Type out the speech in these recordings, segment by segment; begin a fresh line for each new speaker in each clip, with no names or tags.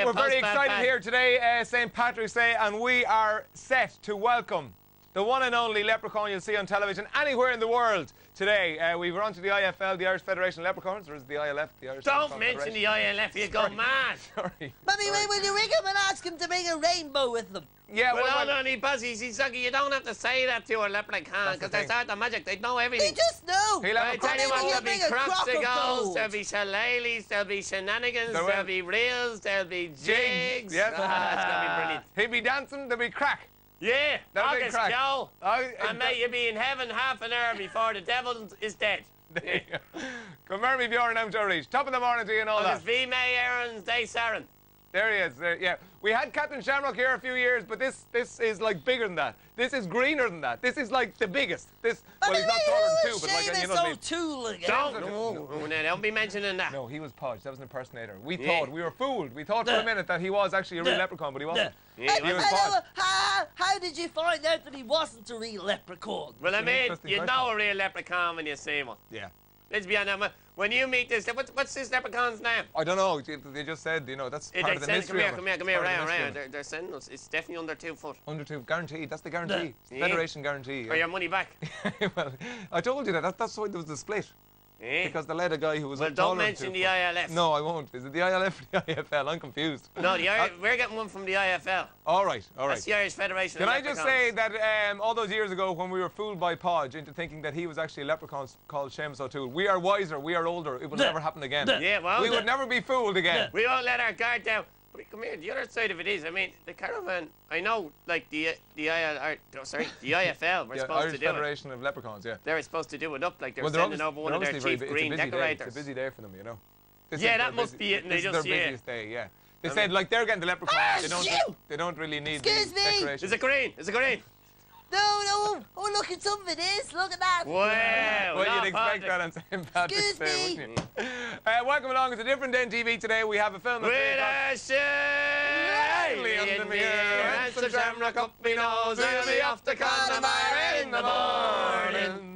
We're very excited here today, uh, St. Patrick's Day, and we are set to welcome the one and only leprechaun you'll see on television anywhere in the world today. Uh, we've run to the IFL, the Irish Federation of Leprechauns, or is it the ILF, the Irish
Don't mention the
Federation?
ILF, you go mad.
Sorry.
Mummy, wait, will you ring him and ask him to bring a rainbow with them?
Yeah,
Well,
well,
hold
well,
on, he buzzies. He's like, you don't have to say that to a leprechaun
That's the
because they
thing.
start the magic. They know everything.
They just know.
He'll have
I
a
tell you what, there'll be
bring a crock of
crocodile,
gold.
there'll be shillelaghs, there'll be shenanigans,
There will.
there'll be reels, there'll be jigs.
yes.
Ah, it's going to be brilliant.
He'll be dancing, there'll be crack.
Yeah,
be
August
crack.
Joe.
Oh,
And mate, you'll be in heaven half an hour before the devil is dead.
Come me Bjorn to reach. Top of the morning to you and all that.
August V. May Aaron's Day Saren.
There he is. There, yeah, we had Captain Shamrock here a few years, but this this is like bigger than that. This is greener than that. This is like the biggest. This well, he's not taller than two, but like you know what I mean.
tool again.
Don't,
no,
no, no, don't be mentioning that.
No, he was Podge. That was an impersonator. We
Yeah.
thought we were fooled. We thought for a minute that he was actually a real leprechaun, but he wasn't.
Yeah, he
was
hey,
Podge.
how, how did you find out that he wasn't a real leprechaun?
Well, I mean, you know a real leprechaun when you see one.
Yeah.
Let's be honest. When you meet this, what's, what's this leprechaun's name?
I don't know. They- just said, you know, that's
Eh,
part of the
send-
mystery.
come here,
it.
come here, come here,
of
round,
the
round. They're, they're sending us. It's definitely under two foot.
Under two, guaranteed. That's the guarantee.
Yeah.
Federation guarantee.
For your money back.
well, I told you that. that. That's why there was the split.
Eh?
Because the let a guy who was
Well,
taller
don't mention
two
the
foot.
ILF.
No, I won't. Is it the ILF or the IFL? I'm confused.
No, the
Uh,
we're getting one from the IFL.
all right, all right.
That's the Irish Federation
Can
of
I just say that um, all those years ago when we were fooled by Podge into thinking that he was actually a leprechaun called Seamus O'Toole, we are wiser, we are older, it will never happen again.
Yeah, well,
we would never be fooled again.
We won't let our guard down. But come here, the other side of it is, I mean, the caravan, I know, like, the the IL, or, no, sorry, the IFL, we're
The
supposed
Irish
to do it.
Federation of Leprechauns, yeah.
They're supposed to do it up, like they're
Well, they're
sending over one of their chief green
it's a Day.
decorators.
It's a busy day for them, you know. This
Yeah, that must
busy-
be it, and they
This is
just-
their
yeah.
busiest day, yeah. They
I
said,
mean-
like, they're getting the leprechauns.
Ah,
they, don't,
shoot!
they don't really need
Excuse
the
me!
decoration.
Is it green? Is it green?
No, no. Oh, look at some of it is. Look at that.
Wow.
Well,
not
you'd expect
Patrick.
that on St. Patrick's
Excuse
Day,
me.
wouldn't you? Uh, welcome along. It's a different day on TV today. We have a film. at three
With a shade
Lively under
in
the
the
air,
air, and some shamrock up me nose, we'll be off to Connemara in the morning.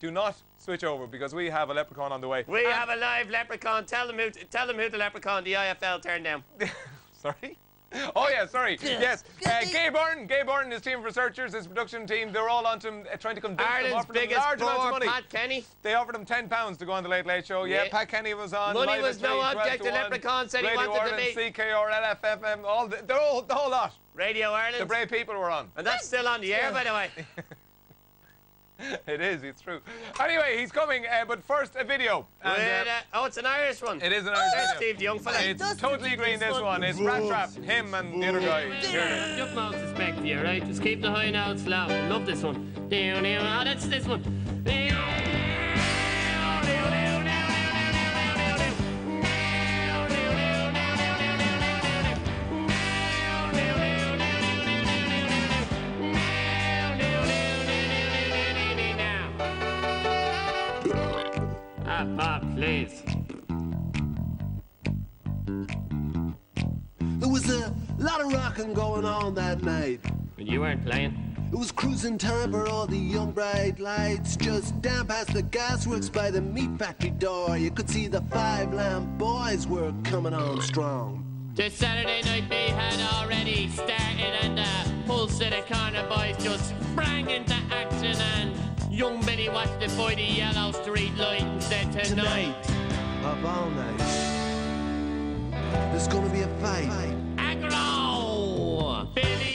Do not switch over because we have a leprechaun on the way.
We
And-
have a live leprechaun. Tell them who, tell them who the leprechaun the IFL turned down.
Sorry? Oh, yeah, sorry. Yes. Uh,
thing-
Gay Byrne, Gay Byrne, his team of researchers, his production team, they're all on to him, uh, trying to convince them,
Ireland's
offered them
biggest
large amounts of money.
Pat Kenny.
They offered him ten pounds to go on the Late Late Show. Yeah,
Yeah.
Pat Kenny was on.
Money
Live
was no
3,
object.
to
The Leprechaun said he
Radio
wanted to
Ireland,
be-
CKR, LFFM, all the, they're all, the whole lot.
Radio Ireland.
The brave people were on.
and that's still on the air, by the way.
it is, it's true. Anyway, he's coming, uh, but first a video. And,
With,
uh,
uh, oh, it's an Irish one.
it is an Irish
There's
video.
Steve the young fella.
It's totally
think
green,
this
this
one.
one. It's Rat Trap, him and the other guy. Here.
Just no respect to you, right? Just keep the high notes loud. Love this one. Down, down. Oh, that's this one.
Night.
You weren't playing.
It was cruising time for all the young bright lights. Just down past the gasworks by the meat factory door, you could see the five lamp boys were coming on strong.
The Saturday night they had already started and the whole set of corner boys just sprang into action and young Billy watched it by the yellow street light and said tonight,
Up all night. There's gonna be a fight.
aggro! Billy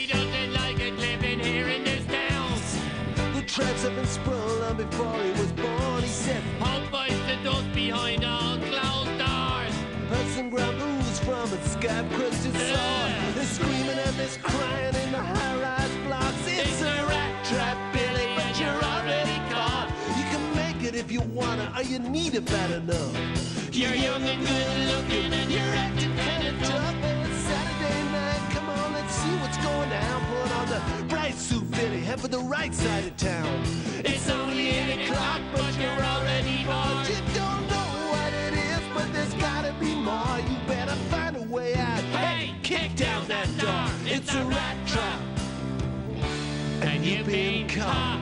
before he was born. He said,
Hope bites the dust behind all closed doors.
person grabbed ooze from its scab crusted sword. They're screaming and they're crying in the high rise blocks. It's a rat trap, Billy, but you're already caught. You can make it if you wanna, or you need it bad enough.
You're young and good looking and you're acting
Kinda tough,
tough.
it's Saturday night. Come on, let's see what's going down. Put on the bright suit, Billy, head for the right side of town.
It's 8 o'clock, but you're already
you don't know what it is, but there's gotta be more. You better find a way out.
Hey, kick down that door.
It's a rat trap.
and
you've been
caught.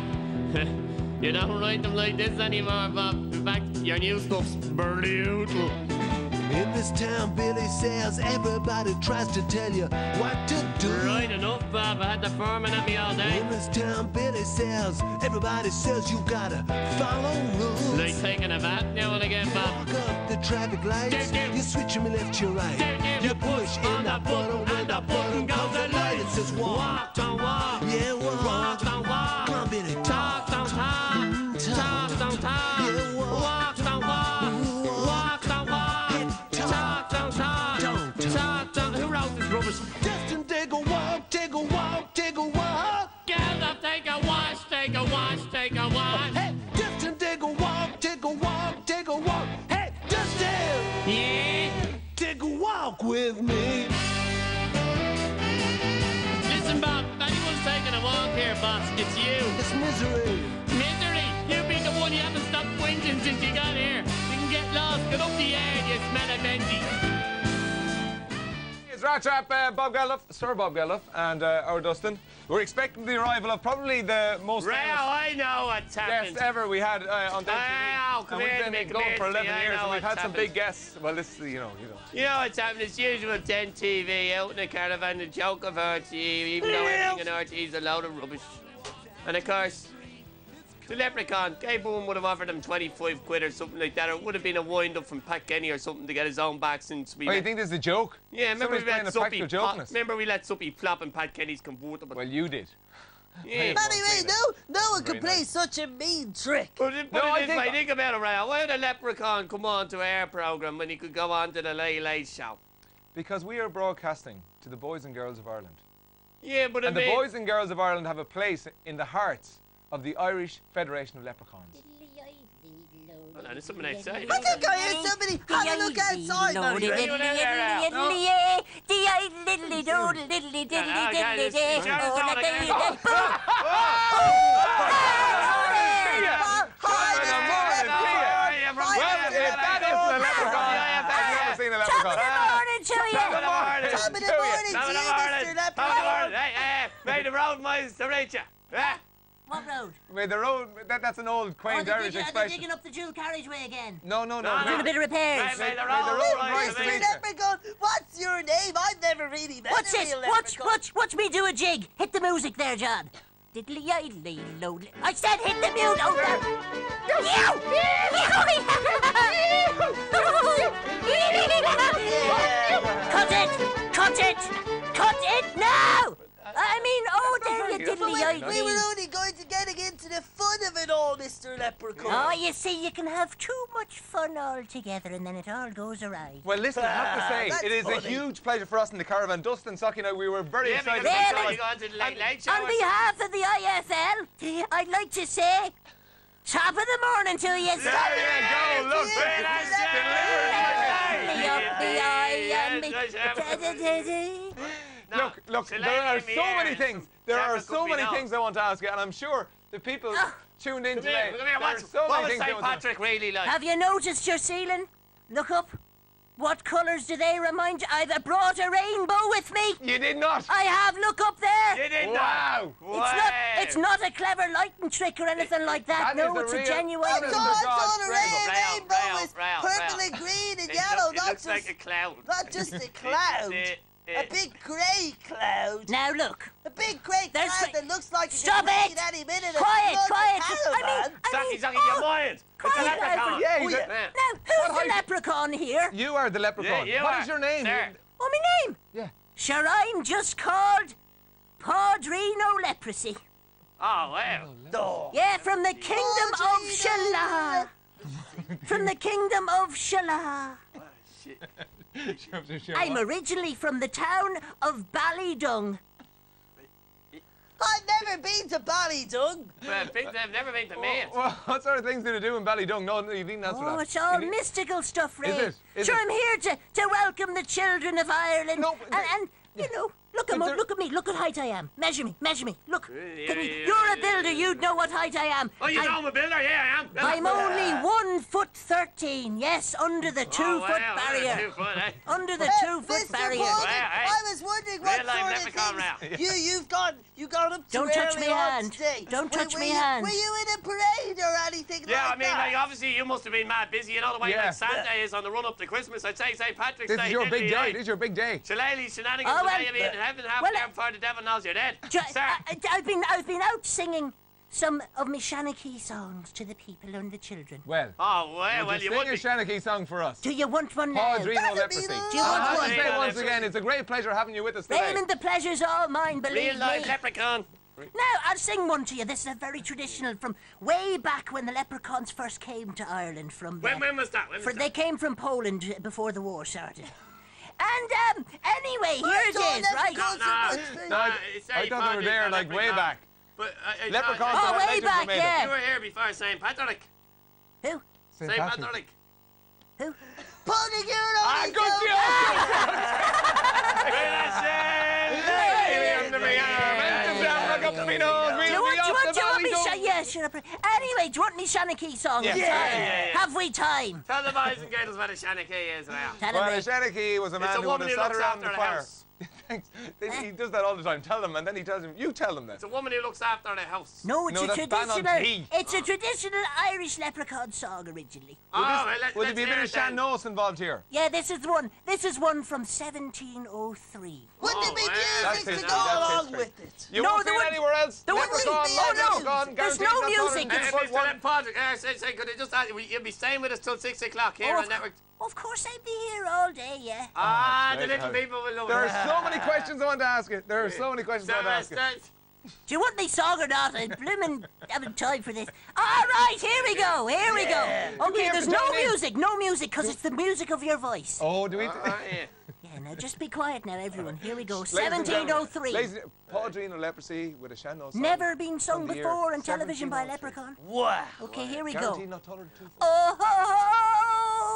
you don't write them like this anymore, Bob. In fact, your new stuff's beautiful.
In this town, Billy says everybody tries to tell you what to do.
Right enough, Bob. I had the foreman at me all day.
In this town, Billy says everybody says you gotta follow rules.
Like taking a bath now and again, Bob.
Walk up the traffic lights,
Do, do.
you switch them left to right.
Do.
You push in that button when the button goes the light. It says walk.
Walk, don't walk.
Yeah, walk.
Walk, don't walk.
With me.
Listen, Bob. If anyone's taking a walk here, boss, it's you.
It's misery.
Misery, You've been the one you haven't stopped whinging since you got here. You can get lost, get up the air, you smell of Benji.
Rat Trap, uh, Bob Geldof, Sir Bob Geldof, and uh, our Dustin. We're expecting the arrival of probably the most famous
I know what's happening.
guest ever we had uh, on Den
Wow,
TV.
come
and we've been going for 11
me,
years, and we've had
what's
some big guests. Well, this, you know, you know.
You know what's happening? It's usual 10 TV out in a caravan, the joke of RTE, even though everything in RTE is a load of rubbish. And of course, the Leprechaun, Gay Byrne would have offered him 25 quid or something like that, or it would have been a wind up from Pat Kenny or something to get his own back since we.
Oh, you think this is a joke?
yeah, remember
Somebody's
we let
a practical
Suppy pop, remember we let Suppy flop in Pat Kenny's convertible.
Well, you did.
yeah.
But anyway, no, no one
Very
could play
nice.
such a mean trick.
But it,
No,
put
I
it this
think-
way, think about it, Ryan. Why would a leprechaun come on to our programme when he could go on to the Late Late Show?
Because we are broadcasting to the boys and girls of Ireland.
Yeah, but I
And the boys and girls of Ireland have a place in the hearts of the Irish Federation of Leprechauns.
Oh, Hold on, there's something outside.
I think I heard somebody have a look outside, Mary.
Anyone out there, Al? No.
Well, if that isn't a leprechaun, I've never seen a leprechaun.
Top of the morning
To
to
you.
you,
Top of the
Mr.
morning. Top of the morning.
Leprechaun.
Hey, hey, may the road miles to reach you.
What road?
May the road, that, that's an old
Oh,
quaint
they're,
Irish
digging, are they digging up the dual carriageway again.
No, no, no.
No,
Doing a bit of repairs.
Right, may the
May the
road
road rise
to
to
Mr.
reach
reach
you.
Leprechaun, what's your name? I've never really met
Watch
a
this. Watch, watch, watch me do a jig. Hit the music there, John. Diddly idly loadly. I said hit the mute. Oh, no. Cut it! Cut it! Cut it now! I mean, oh, there you
But
diddly
we, we were only going to getting into the fun of it all, Mr. Leprechaun.
Oh, you see, you can have too much fun all together and then it all goes awry.
Well, listen, I have to say,
That's
it is a huge pleasure for us in the caravan. Dustin, Socky and I, we were very
Yeah,
excited.
because
Really?
we saw you going to the Late Late Show.
On behalf of the IFL, I'd like to say, top of the morning to you.
There you go, look.
Very nice,
Delivered.
Up the eye and me.
Yes, yes, yes.
Da-da-da-da.
No,
Look, look, there are
the
so many things. There are so many
now.
things I want to ask you, and I'm sure the people tuned in today.
here, here,
there are so
what
many
was
things
St. Patrick really like?
Have you noticed your ceiling? Look up. What colours do they remind you? I've brought a rainbow with me.
You did not.
I have. Look up there.
You did
Wow.
not.
It's not. It's not a clever lighting trick or anything like that.
That is
no,
a
it's
real-
a genuine.
I
that is
thought
the
I
God's
saw the
rainbow.
rain-
Rail,
rainbow
rail,
purple
rail.
and green and
It
yellow,
look- it
not
looks
just
like a cloud.
not just a cloud.
It-
A big grey cloud.
Now look.
A big grey cloud
my-
that looks like it
Stop
could rain
it!
any minute. and
Quiet,
flood
quiet. I mean, I
Sucky,
mean.
sucky,
oh,
your mind. It's a leprechaun.
Yeah,
Oh,
he's
yeah.
a-
Yeah.
Now, who's
What
the
height-
leprechaun here?
You are the leprechaun.
Yeah, you
What
are.
is your name?
Sir.
Oh, my name?
Yeah.
Sure, I'm just called Padrino Leprosy.
Oh, well.
No.
Yeah, from the kingdom of
Padrino
Shala. From the kingdom of Shala. I'm originally from the town of Ballydung.
I've never been to Ballydung.
Well, things I've never been to me.
Well, what sort of things do they do in Ballydung? No, no, you didn't answer that.
Oh, it's all
You need-
mystical stuff, Ray.
it? Is
sure,
it?
I'm here to, to welcome the children of Ireland.
No,
and, and, you know, Look,
Is
at
there-
look at me. Look what height I am. Measure me. Measure me. Look.
Yeah,
Can you,
yeah,
you're
yeah,
a builder.
yeah,
You'd know what height I am.
Oh, you
I'm,
know I'm a builder? Yeah, I am.
I'm only one foot thirteen. Yes, under the two
Oh,
foot
wow,
barrier.
Two foot, eh?
Under the
Hey,
two foot
Mr.
barrier.
Bowden,
Wow, hey.
I was wondering what
Real
sort of
leprechaun
things you you've got you got up to
Don't touch
early
me hand.
today.
Don't touch
were
me
you,
hand.
Were you in a parade or anything like that?
Yeah,
like
I mean,
that?
like, obviously, you must have been mad busy. You know the way
Yeah.
like Santa is on the run up to Christmas. I'd say St. Patrick's
This
Day.
is your big day. This is your big day.
Shillelagh shenanigans
Oh,
the way
well,
you be heaven half
well,
there
uh,
before the devil knows you're dead.
Ju-
Sir,
I, have been I've been out singing some of my Shanachie songs to the people and the children.
Well,
oh, well,
would
well,
you
you
sing
would
a
be.
Shanachie song for us?
Do you want one now?
Padrino
That'd be
Leprosy.
Do you
I
want
have
one?
to say once again, it's a great pleasure having you with us today.
Damon, the pleasure's all mine, believe me.
Real life
me.
leprechaun.
Now, I'll sing one to you. This is a very traditional from way back when the leprechauns first came to Ireland from
When, when was that? When was
for, they came from Poland before the war started. And um, anyway, here it
Don't
is,
let
right?
me go
Nah,
so much-
No, I-
it's
I thought they were there, like, way back.
But, uh, uh,
Leprechauns
Oh,
are
way back,
made
yeah.
You were here before St. Patrick.
Who?
St. Patrick.
Who?
Putting your
Ah,
only
good
joke.
joke! Lady under valley
sha-
zone.
Yeah, shut up. Anyway, do you want me Shanachie song?
Yeah.
Have
Yeah,
yeah, yeah.
Have we time?
Tell the boys and girls what a Shanachie is now.
Tell
Well, a
me.
Shanachie was a man
It's a
who would
woman
have
who
sat around the
the
fire.
house.
Thanks. He he does that all the time. Tell them, and then he tells him, you tell them then.
It's a woman who looks after the house.
No, it's
No,
a
that's bang on
traditional.
tea.
It's a traditional Irish leprechaun song originally.
Oh, well, let,
Would there
let's
be a bit of
it then.
Shan Nose involved here?
Yeah, this is one. This is one from 1703.
Wouldn't
Oh,
there be
wow.
That's
music to
history,
go
that's
along
history.
with it?
You
No,
won't
there
see it
wouldn't-
anywhere else.
there wouldn't be any
leprechaun,
music. There's
guaranteed
no
not
music.
taller
Hey,
It's
foot
Mr.
one.
Uh, say, say, could you just ask, you'll be staying with us till 6 o'clock here
Oh,
on Network.
Of course, I'd be here all day, yeah.
Ah,
great
the little people will love
There
it.
Are so many questions I want to ask you. There are so many questions I want to
uh,
ask you.
Do you want me song or not? I'm blooming having time for this. All right, here we go. Here we go. Okay, there's no music. No music, because it's the music of your voice.
Oh, do we?
Ah, yeah.
Yeah, now just be quiet now, everyone. Here we go.
Ladies and gentlemen,
1703.
ladies and- Padrino Leprosy with a sean-nós song
Never been sung
from the year
before on television by a leprechaun.
Wow.
Okay, here we go.
not taller than two foot.
Oh,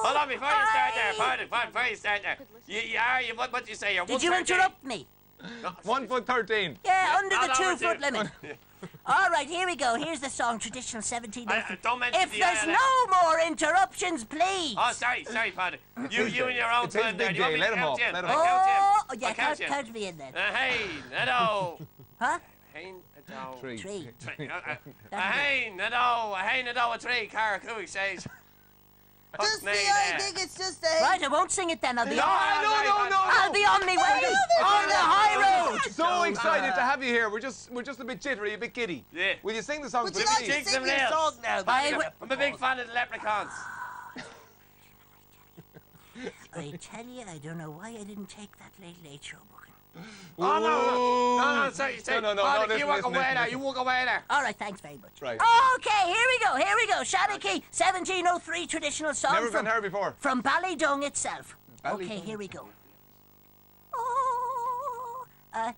Hold on, before you start there,
I-
pardon, pardon, before you start there. You, you are, you, what, what do you say? You're
Did you
113.
interrupt me?
One foot thirteen.
Yeah, under the two
over
foot
to-
limit. All right, here we go. Here's the song, traditional
I, I, don't mention
If
the
there's
ILF.
no more interruptions, please.
Oh, sorry, sorry, pardon. You, you and your own
It's his
time there. you want
day.
me
Let
to
him
count
off,
you in?
let him
I
off.
count you in.
Oh,
I
yeah,
count
count,
you.
count me in then.
Uh, hey, no.
Huh?
Hein, a dow.
Three.
Three.
Three. Uh, uh, A hein, a dow, a hein, a dow, a three. Cara Cooey says.
Just me,
me
I think it's just a...
Right, I won't sing it then. I'll be
No,
on.
no, no, no,
I'll be on my way on the high road.
So excited to have you here. We're just, we're just a bit jittery, a bit giddy.
Yeah.
Will you sing the song?
Would you
for
like
me?
to
Sing
sing
some
your
nails.
song now?
I
I'm a big fan of the leprechauns.
I tell you, I don't know why I didn't take that late late show booking.
Oh, no, no, no, no,
Ooh.
sorry, sorry.
No, no, no,
Paddy,
no,
you walk away
listen,
there,
listen.
you walk away there.
All right, thanks very much.
Right.
Okay, here we go. Here we go. Shanachie, 1703 traditional song
Never
from
been heard before.
from Ballydung itself. okay, here we go. Oh, I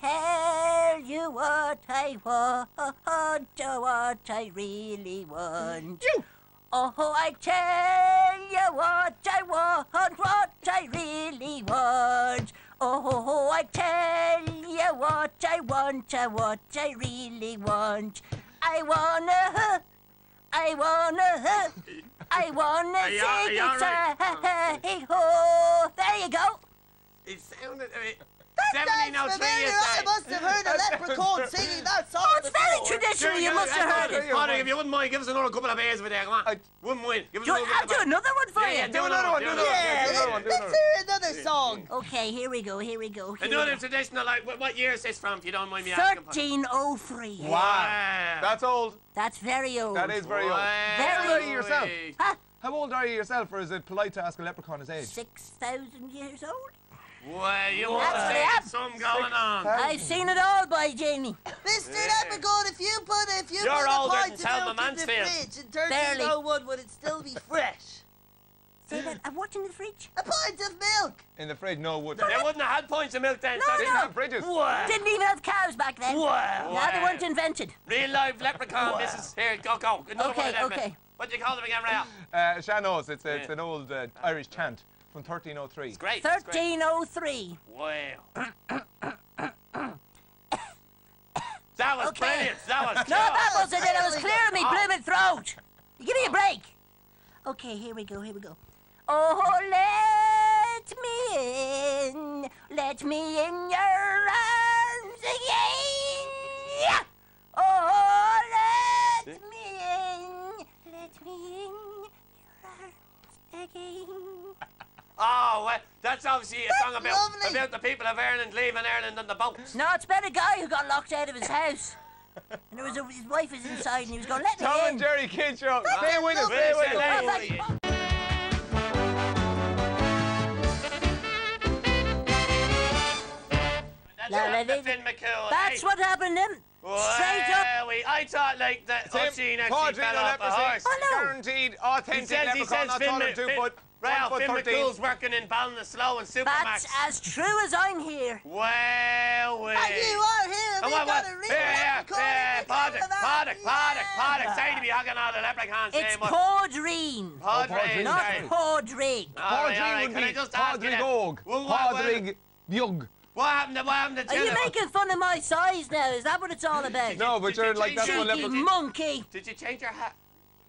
tell you what I want, oh, what I really want.
You.
Oh, I tell you what I want, what I really want. Oh, I tell you what I want, uh, what I really want. I wanna, I wanna, I wanna
Are you- are
sing
you all right?
it. Oh, there you go.
It sounded. Mean, Oh oh
that
1703
sounds familiar.
is
I must have heard a leprechaun singing that song
Oh, it's very traditional. You must have heard it.
Paddy, if you wouldn't mind, give us another couple of beers with there, come on.
I-
Wouldn't mind. Give us
Do,
another
I'll do another one for
Yeah,
you.
yeah,
Do another one, do another one.
Yeah,
do another one,
let's hear another song.
Okay, here we go. Here we go. Here
Another
we go.
traditional, like, what, what year is this from, if you don't mind me asking?
1303.
Wow.
Wow.
That's old.
That's very old.
That is very old.
Wow.
How old are you yourself?
Huh?
How old are you yourself, or is it polite to ask a leprechaun his age?
6,000 years old?
Well, you
That's
must have
am.
some going on.
I've seen it all, by Jamie.
Mr.
Yeah.
Leprechaun, if you put if you
You're
put a pint of milk in the
Mansfield.
fridge in
Barely.
1301, would it still be fresh?
Say that. And what's in the fridge?
A pint of milk.
In the fridge, no wood.
They wouldn't have had points of milk then.
No,
so
They
they-
didn't
no.
have fridges.
Wow.
Didn't even have cows back then.
Wow.
Now they weren't invented.
Real life leprechaun, this is here, go, go. Another
Okay,
one of them.
okay.
What do you call them again, Ralph?
Uh, Shanos, it's, it's
Yeah.
an old uh, Irish chant from 1303.
It's great.
1303.
Wow. That was
Okay.
brilliant. That was
No, that wasn't it. I was clearing me
Oh.
blooming throat. Give me a break. Okay, here we go. Here we go. Oh, let me in. Let me in your arms again. Oh, let me in. Let me in your arms again.
Oh, well, that's obviously a song about,
lovely.
about the people of Ireland leaving Ireland on the boats.
No, it's about a guy who got locked out of his house. And there was a, his wife was inside, and he was going, "Let me
Tom
in."
and Jerry Kid Show. Stay with us. Stay with us.
Hey,
thank-
That's
La, la,
what Finn McCool.
That's
hey.
what happened then. Straight up.
We, I thought like that
Tim,
Oisin actually
Padraig
fell off a horse.
Oh, no.
Guaranteed
He
authentic
says, he
leprechaun,
says
not
Finn,
taller
Mc-
than two
Finn,
foot,
Ralph,
one
Finn
foot thirteen.
McCool's working in Ballinasloe and Supermax.
That's
Supermax.
as true as I'm here.
Well, we.
And you are here.
And oh,
We
what, what?
got a real
Yeah, yeah,
leprechaun
yeah,
in the
Padraig,
camera.
Padraig, Padraig, say to me, hugging all the leprechauns,
It's
saying what?
Padraig,
Padraig,
Padraig.
not
sorry.
Padraig.
All right, all right,
Padraig would be
just ask you
Padraig
that?
Og.
Well, what- what-
Young.
What happened to, what happened to
Are you making fun of my size now? Is that what it's all about?
No, but you're like that's one
your-
monkey.
Did you change your hat?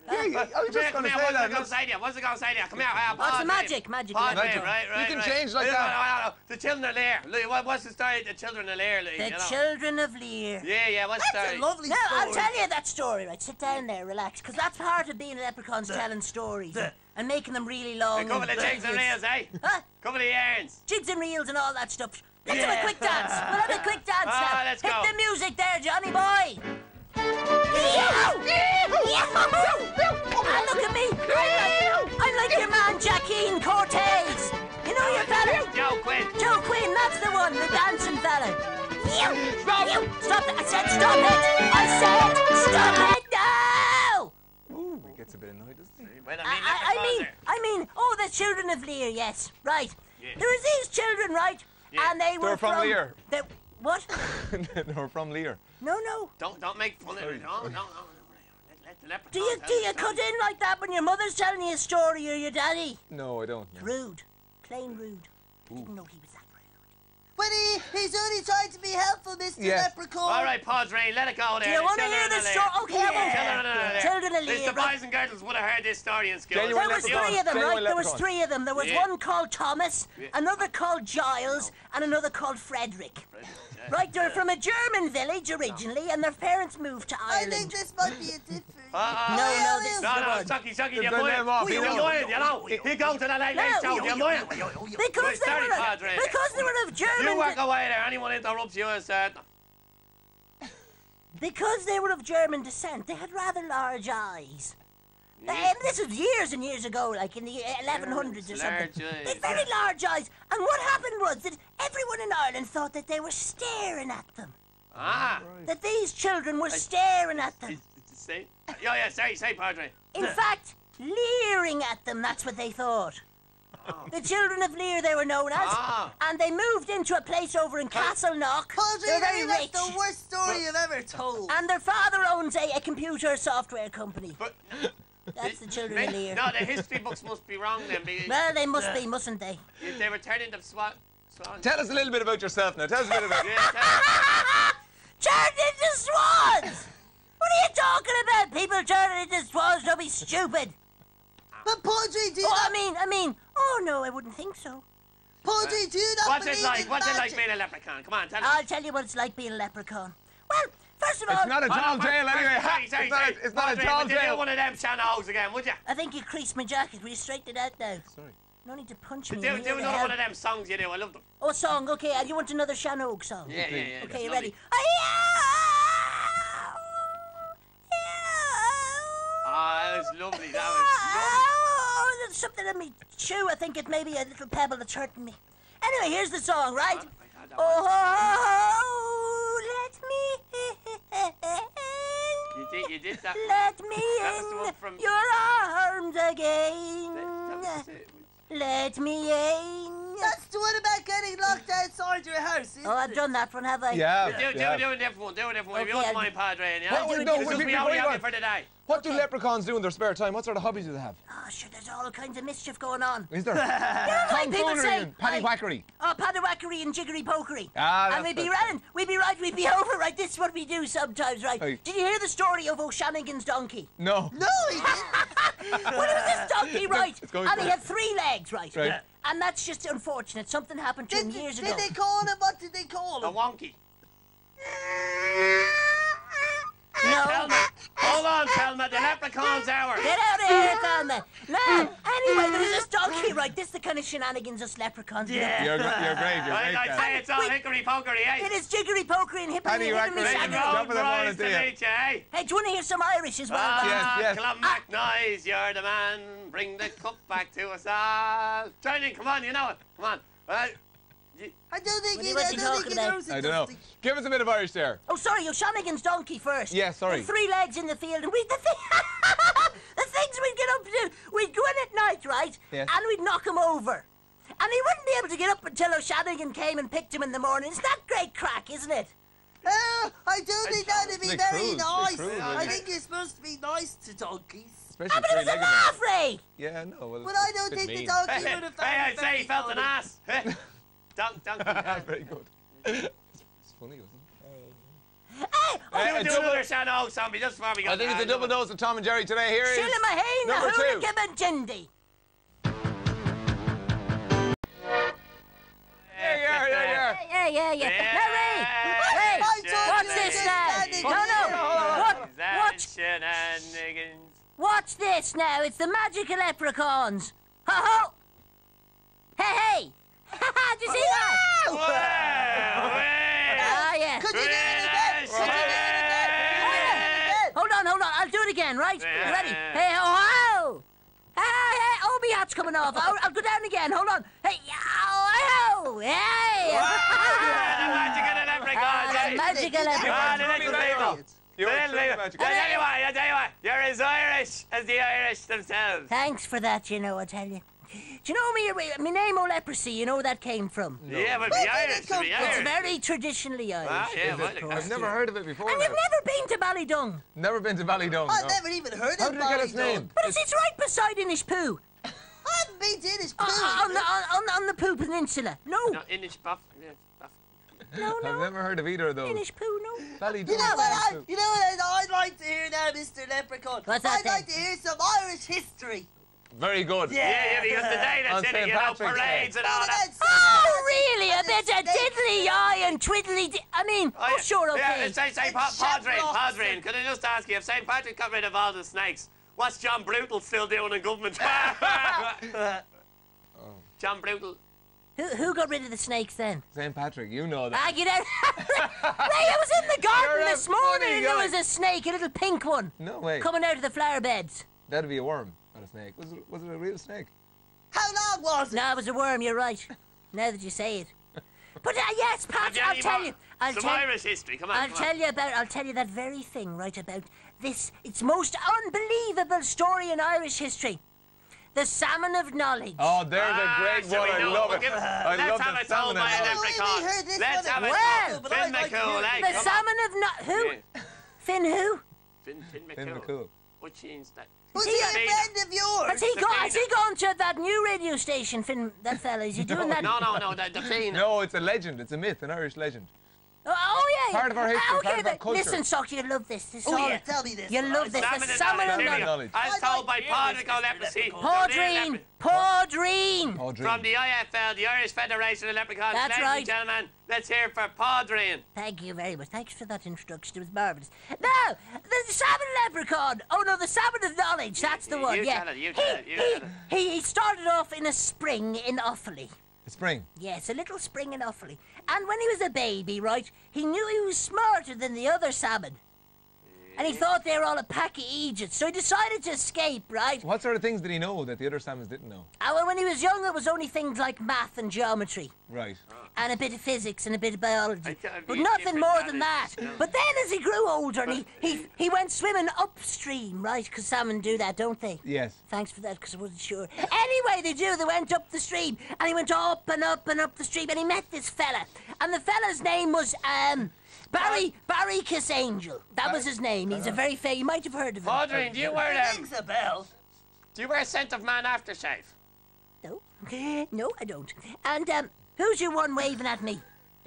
Yeah, I was
Come
just
here,
going to say
what's
that.
it going to say to? What's it going to say to you? Come here, uh,
What's the
Padraig.
magic? Magic.
Padraig,
magic.
right, right,
can
right.
change like
No, no,
that.
no, no, The children of Lear. What's the story of the children of Lear?
The
you know?
children of Lear.
Yeah, yeah, what's the
That's
story?
a lovely
No,
story.
I'll tell you that story, right? Sit down there, relax, because that's part of being a leprechaun's telling stories and making them really long.
A couple of
and
jigs and
tedious.
reels, eh?
Huh?
Couple of yarns.
Jigs and reels and all that stuff. Let's have
Yeah.
a quick dance. We'll have a quick dance
Ah,
now.
let's
Hit
go.
the music there,
Quinn.
Joe Quinn, that's the one, the dancing fella. You,
Stop.
you, stop it. I said stop it. I said stop it now.
Ooh, he gets a bit annoyed, doesn't he?
Well, I
I,
mean,
I, I
leprechauns
mean, I mean, oh, the children of Lear, yes, right.
Yeah.
There was these children, right,
Yeah.
and they were
from Lear.
They, what?
no, from Lear.
No, no.
Don't, don't make fun of it. No, no, no. no. Let, let the leprechaun
Do you do you cut in like that when your mother's telling you a story or your daddy?
No, I don't.
Rude, plain rude. I didn't know he was that rude.
But he, he's only trying to be helpful, Mr.
Yeah.
Leprechaun.
All right, Padre, let it go there.
Do you want to hear
of
the story? Okay, I won't.
Children of Lear.
Children of
Listen,
Lear,
the boys and girls would have heard this story in school.
Genuine
There was
leprechaun.
three of them,
Genuine
right? There was three of them. There was
Yeah.
one called Thomas, another called Giles, oh. and another called Frederick. Right, they're from a German village originally, and their parents moved to Ireland.
I think this might be a different.
Uh-uh.
No, no, this is
No, no,
one.
Chucky, Chucky,
They're
you
the name off,
mind?
you
You
know.
mind, you know? He go to the late late show, you mind?
Because they were,
Padre.
because they were of German.
You
German,
walk away there. Anyone interrupts you and said, uh,
because they were of German descent, they had rather large eyes. And this was years and years ago, like in the 1100s or something.
Large
They
eyes,
had very large eyes. And what happened was that everyone in Ireland thought that they were staring at them.
ah.
That these children were staring at them.
It's- it's the same. Yeah, yeah, say, say, Padre.
In fact, leering at them, that's what they thought. The children of Lear, they were known as.
Ah.
And they moved into a place over in Castleknock.
Padre,
They're very
that's
rich.
the worst story you've ever told.
And their father owns a, a computer software company.
But
That's the children of Lear.
no, the history books must be wrong then. Because
Well, they must be, mustn't they?
they were turning the swan. Swan.
Tell us a little bit about yourself now. Tell us a little bit about
Yeah, tell-
Turned into swans! What are you talking about? People turning into swans, don't be stupid.
But Padre, do you
Oh, I mean, I mean, oh no, I wouldn't think so.
Padre, do you not
What's
believe
it like?
in
What's it like being a leprechaun? Come on, tell us.
I'll tell you what it's like being a leprechaun. Well, first of all,
It's not a tall tale anyway. Ha!
Sorry, sorry,
It's not
sorry.
a- it's not a
Padre,
tall
would you do one of them channels again, would you?
I think you creased my jacket. Will you straighten it out now?
Sorry.
No need to punch
Do,
me.
do
Here the
another one of them songs you do. I love them.
Oh, song. Okay, and you want another Shanoog song?
Yeah, yeah, yeah.
Okay,
that's
you
lovely.
ready?
Ah, that was lovely. That was lovely.
Oh, there's something in me chew. I think it may be a little pebble that's hurting me. Anyway, here's the song, right? Oh, let me
You did, you did that.
in. Let me
That was the one from-
in your arms again.
was it.
Let me in.
That's the one about getting locked outside your house, isn't
Oh, I've
it?
done that one, have I?
Yeah.
Do, do,
yeah.
do a different one. Do a different one. If you don't mind, Padre. Yeah?
Well,
do
no,
This
we-
is
we-
we
we-
only
we-
have you for today.
What do leprechauns do in their spare time? What sort of hobbies do they have?
Oh, sure, there's all kinds of mischief going on.
Is there?
yeah, like people
Tomfoolery
say,
and paddywhackery.
Oh, paddywhackery and jiggery pokery.
Ah,
and we'd be
that's
running, we'd be right, we'd be over, right? This is what we do sometimes, right?
Hey.
Did you hear the story of O'Shanigan's donkey?
No.
No, he didn't.
well, it was this donkey, right?
It's going
And he had three legs, right?
Right.
And that's just unfortunate. Something happened to him years
did
ago.
Did they call him? What did they call him?
A wonky.
No.
Thelma. Hold on, Thelma. The leprechaun's hour.
Get out of here, Thelma. No. Anyway, there was this donkey, right? This is the kind of shenanigans us leprechauns do.
Yeah.
You're, you're great. You're
I,
great.
I'd say it's all
Wait.
hickory pokery, eh?
It is jiggery pokery and hippity
Paddywhackery.
hippity
Hey,
Make
Shaggy.
the
shaggy.
Top of the morning to
to meet you, eh?
Hey, do you want to hear some Irish as well?
Ah,
Bob?
Yes, yes.
Clonmac Noise, you're the man. Bring the cup back to us all. Charlie, come on, you know it. Come on. Well, you,
I don't think he,
was
I don't think he knows.
I don't know. Give us a bit of Irish there.
Oh, sorry, O'Shanigan's donkey first.
Yeah, sorry.
The three legs in the field, and we the, thing, the things we'd get up to. We'd go in at night, right?
Yes.
And we'd knock him over. And he wouldn't be able to get up until O'Shanigan came and picked him in the morning. It's that great crack, isn't it?
Uh, I do think that'd be very
cruel,
nice.
cruel,
I
isn't
think you're supposed to be nice to donkeys.
Especially
Ah, but it was a
three-legged
laugh,
ones.
Ray.
Yeah, no. Well,
But I
it's
don't
a bit
think the
mean.
donkey
hey,
would have
hey, I'd say he felt an ass. Dunk, dunk.
Very good. It's funny, wasn't it?
Hey, oh,
Hey,
Do
a
a
double-
double zombie just before we go.
I think it's a double dose of Tom and Jerry today. Here is
Sheila Mahane,
number
Hula
two.
Gibajindi.
Yeah, yeah, yeah, yeah.
Yeah, yeah, yeah.
Yeah.
Now, Ray, Ray,
I
watch this now.
standing
No, no, what, watch, watch this now. It's the magical leprechauns. Ho ho! Hey, hey! Did you see that?
Well, well.
Ah, yeah.
Could you do it again? Could you do it again? Could you do it again?
Hold on, hold on. I'll do it again, right?
Yeah.
Ready? Hey, oh, oh! Hey, hey, oh, my hat's coming off. I'll, I'll go down again. Hold on. Hey, oh, oh, hey!
The magic of the
Ah,
eh?
magical
Ah,
leprechauns.
the.
You're
The
a
little
true
I tell you what, I tell you what, you're as Irish as the Irish themselves.
Thanks for that, you know, I tell you. Do you know me, my name o' leprosy, you know where that came from?
Yeah, but
Where
the
did it
Irish,
come from?
It's very traditionally Irish.
Ah, yeah, well,
course,
I've never
yeah.
heard of it before.
And you've never been to Ballydung.
Never been to Ballydome.
I've
no.
never even heard
How
of
did it get its name?
But it's, it's right beside Inishpoo.
I haven't been to this
Uh, on, the, on, on, on the Poo Peninsula. No,
No, Inish Buff. yeah, Buff.
no,
I've never heard of either of those.
Inishpoo, no.
Ballydome.
You know what? I, you know what? I'd like to hear now, Mr. Leprechaun.
What's that
I'd
then?
like to hear some Irish history.
Very good.
Yeah.
Yeah, yeah, because today
On
that's in it,
St.
you know,
Patrick's Day.
parades and all
What
that.
about
Oh, really? A bit of
Day?
diddly eye and twiddly. Di- I mean, oh,
yeah.
sure, okay.
Yeah, say, say,
It's
pa- Padre,
Shamrock.
Padre, can I just ask you, if St. Patrick got rid of all the snakes, what's John Bruton still doing in government? John Bruton.
who, who got rid of the snakes then?
St. Patrick, you know that.
Ah, get out. Ray, I was in the garden
You're
this morning
funny
and there
guy.
was a snake, a little pink one,
No way.
coming out of the flower beds.
That'd be a worm, not a snake. Was it, was it a real snake?
How long was it?
No, it was a worm, you're right. Now that you say it. But uh, yes, Pat, I'll tell
more-
you. I'll
Some
tell,
Irish history, come on.
I'll
come
tell
on.
you about. I'll tell you that very thing, right? About this. It's most unbelievable story in Irish history. The salmon of knowledge.
Oh, there's
Ah,
a great
so
one. I
know.
love
We'll
it.
give it-
I
let's
love
have
the salmon
by
and
an
all.
Well,
leprechaun.
we heard this
Let's
one
have it
at
Well,
told. Finn
I'd like to
McCool,
hear it.
the
Come on.
salmon of no- who?
Yeah.
Finn who?
Finn, Finn
Finn
McCool.
McCool.
What changed that?
Was
He
he a
got-
friend of yours?
Has he
the
gone? Has he gone to that new radio station, Finn? That fella? Is he doing that?
No, no, no, the, the Finn.
No, it's a legend. It's a myth, an Irish legend.
Oh, oh, yeah.
Part of our history,
Ah,
part
okay,
of our culture.
Listen, Sock, you love this. This
Oh,
all-
yeah, tell me this.
You love this.
Salmon
The
and
salmon of
knowledge.
Salmon
knowledge.
knowledge.
I'd
told by
like to hear
Padraig
this,
O'Leprosy.
Mr.
Paudrine. Paudrine.
Oh.
From the IFL, the Irish Federation of Leprechauns.
That's
Ladies
right.
and gentlemen, let's hear for Padraig.
Thank you very much. Thanks for that introduction. It was marvellous. Now, the salmon leprechaun. Oh no, the salmon of knowledge. That's the
You
one. yeah.
tell it, you
he,
it, you
he,
tell it.
he, he started off in a spring in Offaly.
A spring.
Yes, a little spring in Offaly. And when he was a baby, right, he knew he was smarter than the other salmon. And he thought they were all a pack of Egypts, so he decided to escape, right?
What sort of things did he know that the other salmons didn't know?
And well, when he was young, it was only things like math and geometry.
Right.
and a bit of physics and a bit of biology, but nothing more than that. But then, as he grew older, and he, he he went swimming upstream, right? Because salmon do that, don't they?
Yes.
Thanks for that, because I wasn't sure. Anyway, they do. They went up the stream, and he went up and up and up the stream, and he met this fella, and the fella's name was um Barry Barry Kiss Angel. That was his name. He's a very fair. You might have heard of him.
Audrey, do you wear um,
Rings a bell.
do you wear scent of man aftershave?
No, no, I don't. And um, who's your one waving at me?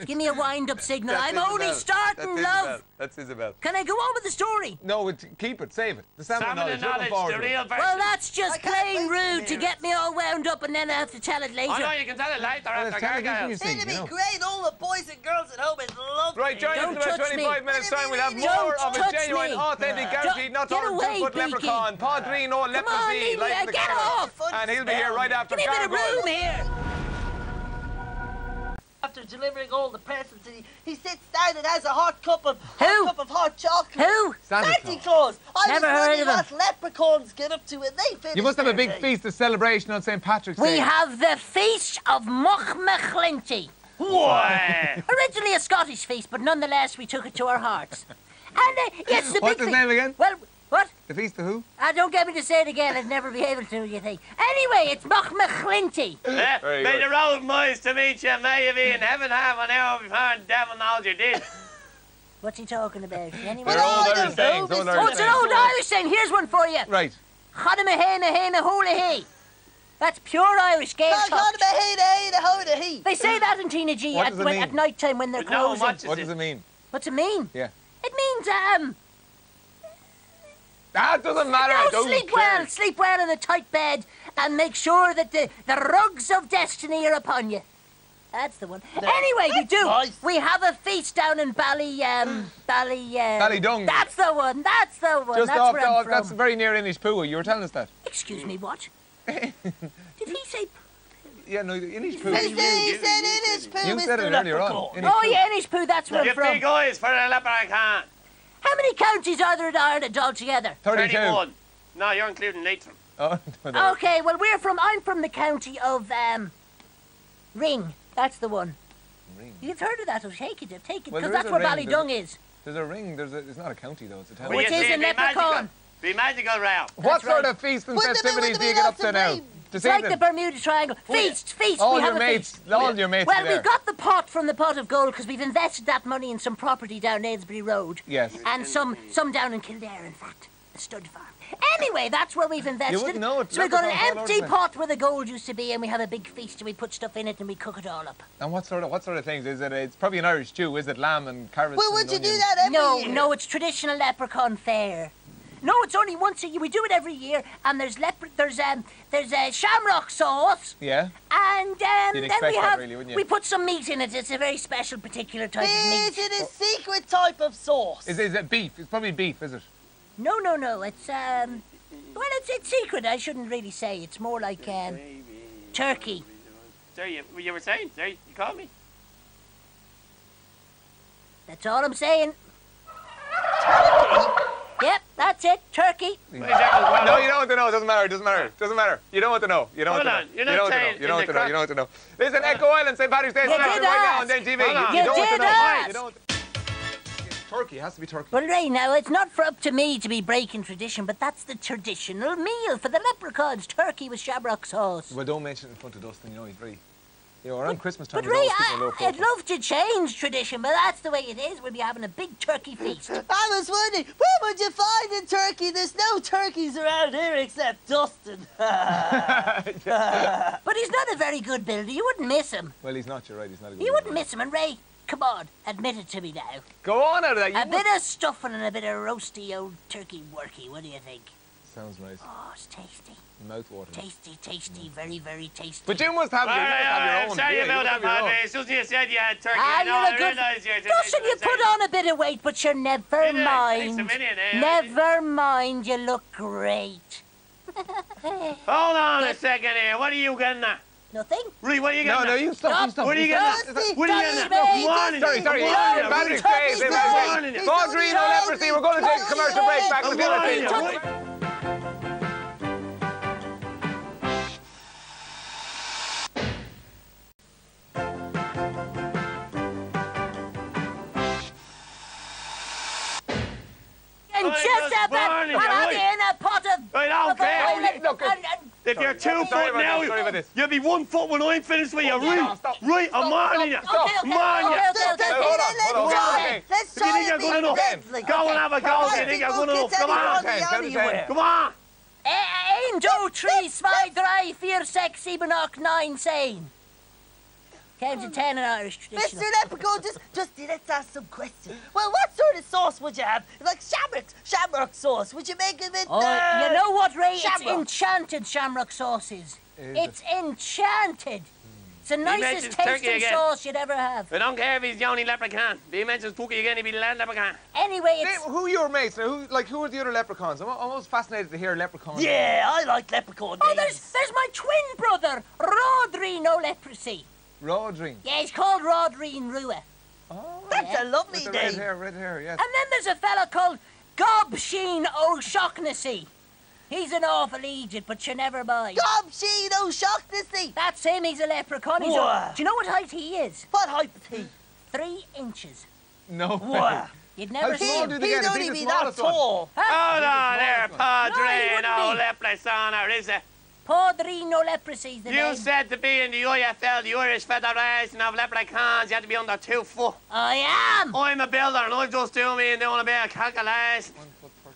Give me a wind-up signal. I'm only starting, love.
That's Isabel.
Can I go on with the story?
No, it, keep it, save it. The salmon,
Salmon
knowledge.
and knowledge, the real version.
Well, that's just plain
wait to
rude to get me all wound up and then I have to tell it later.
Oh no, you can tell it later
Well,
after
it's kind of
Gargoyle.
you see,
It'd
you
be
know.
great. All the boys and girls at home would love
Right, join us
Don't
in about
touch me.
25 minutes time. We'll have
Don't
more of a
touch
genuine,
me.
authentic, guaranteed, not
Get
all
away,
two-foot
Beaky.
leprechaun, Padrino
Come on,
Leprosy,
leave me. Get off.
And he'll be here right after
Give me a bit of room here.
After delivering all the presents, he, he sits down and has a hot cup of
Who?
hot cup of hot chocolate.
Who?
Santa
Santa Claus. I
Never
was
heard
wondering
of him.
what leprechauns get up to when they finish
You must have a
their
big
day.
feast, a celebration on St. Patrick's
We
Day.
We have the Feast of Muchmachlinty.
Why?
Originally a Scottish feast, but nonetheless we took it to our hearts. And uh, yes, the
What's
big
his
fe-
name again?
Well, what?
The feast of who?
Uh, don't get me to say it again. I'd never be able to, you think. Anyway, it's Muchmachlinty.
Eh,
Very
May
good.
the road miles to meet you. May you be in heaven half an hour before the devil knows you did.
What's he talking about? Anyway.
They're
Well,
old
I
Irish
don't
sayings, old
Mr.
Oh, it's an
sayings.
old Irish saying. Here's one for you.
Right.
Chadamahena hena hula he. That's pure Irish Gael
God,
talk.
God, the hey, the hey, the ho.
They say that in Tina G at, when, at night time when they're
No,
closing.
much
What
is
does it mean?
What's it mean?
Yeah.
It means um
That doesn't matter. I
no,
don't
sleep
care.
well, sleep well in a tight bed, and make sure that the, the rugs of destiny are upon you. That's the one. Anyway, we do.
Nice.
We have a feast down in Bally, um, Bally, uh,
Ballydung.
That's the one. That's the one.
Just
that's
off,
where I'm
off
from.
that's very near Inish Pua. You were telling us that.
Excuse me, what? Did he say?
Yeah, no, Inish
He
Pua.
said, he said it is poo,
You
Mr.
said it earlier on.
Leprechaun.
Inish
Oh
Pua.
yeah, Inish Poo. That's where I'm from.
big eyes for a leprechaun.
How many counties are there in Ireland altogether?
32.
31. No, you're including Leitrim.
Oh, no.
Okay, well we're from. I'm from the county of um, Ring. That's the one.
Ring.
You've heard of that? I'll take it. I'll take it because
there is
that's where
ring,
Ballydung is.
There's a ring. There's a. It's not a county though. It's a town.
Well, it
you
is
see,
a leprechaun.
magical. Be magical, Ralph.
what
That's
sort of feasts and
Wouldn't
festivities do you get up to now?
Rain?
This
It's like the? Bermuda Triangle. Feast, feast.
All
we
your
have a
mates,
feast.
all your mates
Well,
are there.
we've got the pot from the pot of gold because we've invested that money in some property down Ailesbury Road.
Yes.
And some some down in Kildare, in fact, a stud farm. Anyway, that's where we've invested.
wouldn't know it.
So we've got an
Leprechauns all over
empty pot where the gold used to be, and we have a big feast, and we put stuff in it, and we cook it all up.
And what sort of what sort of things is it? It's probably an Irish stew. Is it lamb and carrots?
Well,
and
would you do that every
no,
year?
no, it's traditional leprechaun fair. No, it's only once a year. We do it every year, and there's lepre- there's um, there's uh, shamrock sauce,
Yeah.
and um, then we have
really, you?
we put some meat in it. It's a very special, particular type of
Is
meat.
it a secret type of sauce?
Is, is it beef? It's probably beef, is it?
No, no, no. It's um, well, it's it's secret. I shouldn't really say. It's more like um, turkey.
There you, you were saying, there you called me.
That's all I'm saying. Yep, that's it. Turkey.
What is?
No, you don't want to know. It doesn't matter. It doesn't matter. It doesn't matter. You don't want to know. You don't
Hold
want
on,
to know.
you're
you don't want to know. You don't want to know. You don't want to know. Listen, Echo Island, St. Patrick's Day
You
tonight,
did
right now on
ask.
NTV.
Hold on.
You
You
don't want to know.
ask.
You don't want to... Turkey. It has to be turkey.
Well, right now, it's not for up to me to be breaking tradition, but that's the traditional meal for the leprechauns. Turkey with shamrock sauce.
Well, don't mention it in front of Dustin. You know he's very. You know, around Christmas time,
But Ray,
always people low
I,
profile.
I'd love to change tradition, but that's the way it is. We'll be having a big turkey feast.
I was wondering, where would you find a turkey? There's no turkeys around here except Dustin.
But he's not a very good builder. You wouldn't miss him.
Well, he's not. You're right. He's not a good.
You wouldn't
builder.
miss him. And Ray, come on, admit it to me now.
Go on out of that.
A
would-
bit of stuffing and a bit of roasty old turkey worky. What do you think?
Sounds nice.
Oh, it's tasty.
Mouth-watering.
Tasty, tasty, very, very tasty.
But you must have
All
your, you
right,
must have your own.
I'm sorry about that,
have your own.
Padre. Susan, you said you had turkey.
Ah,
I know,
you're
I
a good.
you're
Dustin, you put on a bit of weight, but you're never
You did. Thanks a
mind.
million, eh?
Never mind. You look great.
Hold on a second here. What are you getting at?
Nothing.
Ree, what are you
No,
getting
no,
at?
you stop. You
Stop.
stop.
What are you
you
getting
stop.
at? What are you getting at?
Dusty,
Warning
Sorry,
you.
sorry.
Warning you.
Patrick's
Dusty,
Day, St.
Dusty,
Patrick's
warning
Day.
you.
Baldrino leprosy. We're going to take a commercial break. Back with the other
And
I
just
was
about I'm
you,
having
oi.
a pot of.
I don't
of
care.
oil and-
Look,
and- and-
If
Right, you're two
Sorry
foot
about
now.
this, this.
You'll be one foot when I'm finished with you.
Oh,
Right,
stop, stop.
right, I'm on you.
Okay, okay,
Come on,
okay,
you.
okay,
Just-
okay.
just-
hold on,
let's
hold on,
try
okay.
it. Let's
If you
try
think
it
you're good enough,
deadly.
go and have a go. If you think you're good enough, come on.
Okay, count to ten.
Come on.
Ein, two, three, zwei, drei, vier, sechs, sieben, acht, nine, saying. Count to ten in Irish traditional.
Mr. Leprechaun, just, just let's ask some questions. Well, what sort of sauce would you have? Like shamrock, shamrock sauce. Would you make it with?
Oh,
uh,
you know what, Ray? It's enchanted shamrock sauce is.
Is
It's enchanted. It's the nicest tasting sauce you'd ever have.
I don't care if he's the only leprechaun. If he mentions Pookie again, he'll be the last leprechaun.
Anyway,
Name-
it's
who are your mates? Who, like, who are the other leprechauns? I'm almost fascinated to hear leprechauns.
Yeah, I like leprechaun
oh, there's there's my twin brother, Rodri No Leprosy.
Rodri.
Yeah, he's called Rodrine Rua.
Oh,
That's
yeah.
a lovely
with the red hair, red hair, yes.
And then there's a fella called Gobsheen O'Shaughnessy. He's an awful Egypt, but you never mind.
Gobsheen O'Shaughnessy.
That's him, he's a leprechaun. He's
Wow.
a, do you know what height he is?
What height is he?
Three inches.
No
Wow.
You'd
How
never
small
see him.
do
He'd
get? Is he
only
the
be that
smallest one?
tall.
Hold on there, Padre,
wouldn't
no
be.
leprechaun, is it?
Padrino Leprosy's the
You
name.
said to be in the IFL, the Irish Federation of Leprechauns, you had to be under two foot.
I am.
I'm a builder and I'm just doing me and doing a bit of calculation.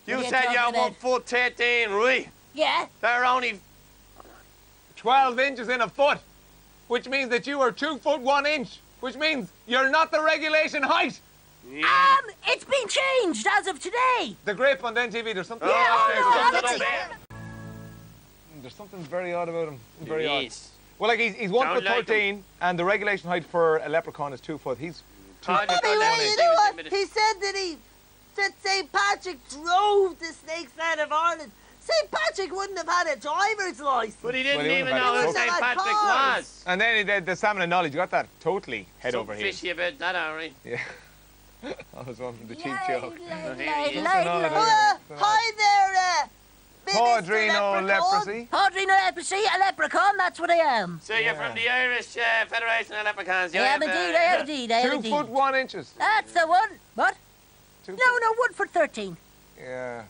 You
What are you
said you're
about?
one foot thirteen, right?
Yeah.
They're only
12 inches in a foot, which means that you are two foot one inch, which means you're not the regulation height.
Um, it's been changed as of today.
The grape on NTV, there's something.
Oh,
Yeah,
there's
oh, no,
There's something very odd about him. Very odd.
Yes.
Well, like he's, he's one
Don't
foot
like him.
thirteen, and the regulation height for a leprechaun is two foot. He's two foot
Anyway,
one
you
inch.
know what? He said that he that St. Patrick drove the snakes out of Ireland. St. Patrick wouldn't have had a driver's license.
But he didn't
Well, he
even know
had
who. St. Patrick
cars.
was.
And then he did the salmon and knowledge. You got that totally head
Some
over heels.
fishy about that, alright.
Yeah. I was one from the cheap
Lay,
joke.
lay,
here
lay,
he is.
lay,
No,
lay.
no, no.
hi there, uh, Minister
Padrino leprosy.
Padrino Leprosy, a leprechaun, that's what I am.
So you're from the Irish uh, Federation of Leprechauns.
I
you
am
have, uh,
indeed, I am indeed, I am
Two
indeed.
foot one inches.
That's the one. What?
Two
No, no, one foot 13.
Yeah.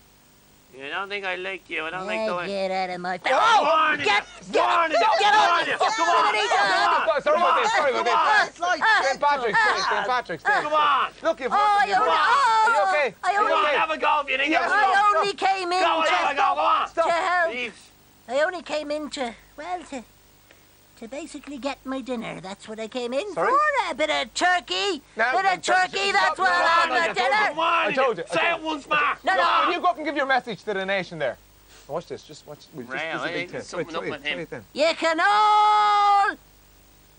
I don't think I like you. I don't like the
Yeah,
way.
get out of my face.
Oh!
Get, get,
Warning you.
get
Warning
on!
you.
Get
Come
on!
on.
Get on!
Sorry about this. Sorry about this.
That's like
St. Patrick's Day. St. Patrick's Day.
Come on.
Look, you've
Oh,
you've-
you- oh,
Are
oh,
you okay?
I
Are you
only-
Come on,
okay?
have a go if you think
Yeah,
you're
stop,
I
stop.
only came in
Go on, have a
to,
go. Go on.
to help.
Jeez.
I only came in to, well, to, to basically get my dinner. That's what I came in
Sorry?
for. A bit of turkey.
No,
bit
no,
of turkey.
no,
That's
no,
what
no,
I'll
no,
have
no,
for
no,
dinner.
Come on.
I told you, I
Say it once more.
No,
Look,
no.
Will you go up and give your message to the nation there? Watch this. Just watch. We'll just,
Right,
this is a
I
big test.
something
Wait,
up
wait,
with him.
wait then.
You can all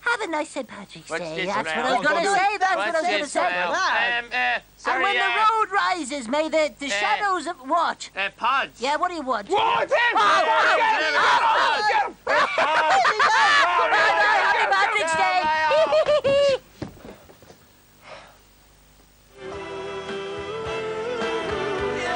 have a nice St. Patrick's
What's
Day. That's what I was going to say. That's what I was going to say.
Um, uh, sorry,
and when
uh, the
road rises, may the, the uh, shadows of what?
Uh, pods.
Yeah, what do you want?
What?
Oh, oh,
oh, Happy Patrick's Day.